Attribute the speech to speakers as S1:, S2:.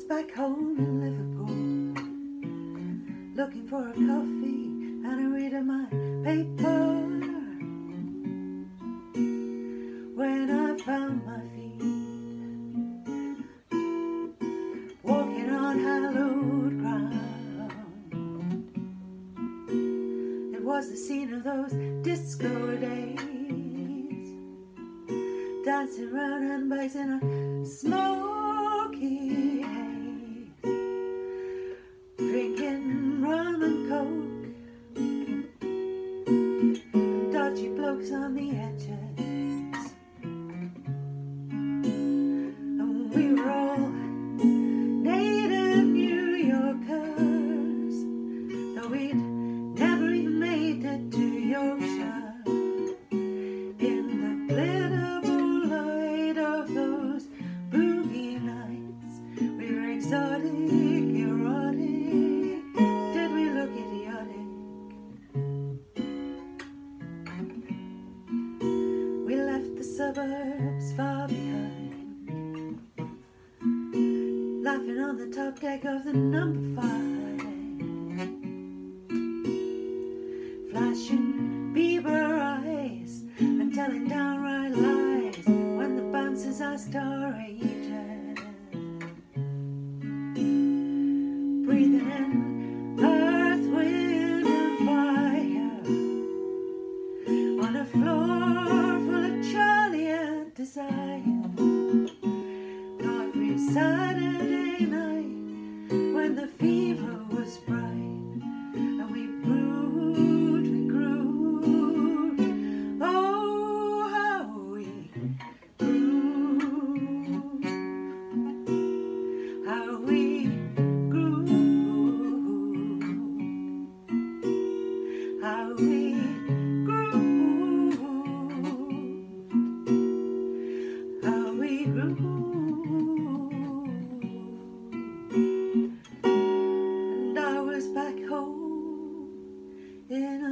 S1: was back home in Liverpool, looking for a coffee and a read of my paper. When I found my feet, walking on hallowed ground, it was the scene of those disco days, dancing round handbags in a smoke. Coke, dodgy blokes on the edges. suburbs far behind. Laughing on the top deck of the number five. Flashing Bieber eyes and telling downright lies when the bouncers are star eaters. Breathing in. floor full of child desire. Every Saturday night when the fever was bright. grew. And I was back home in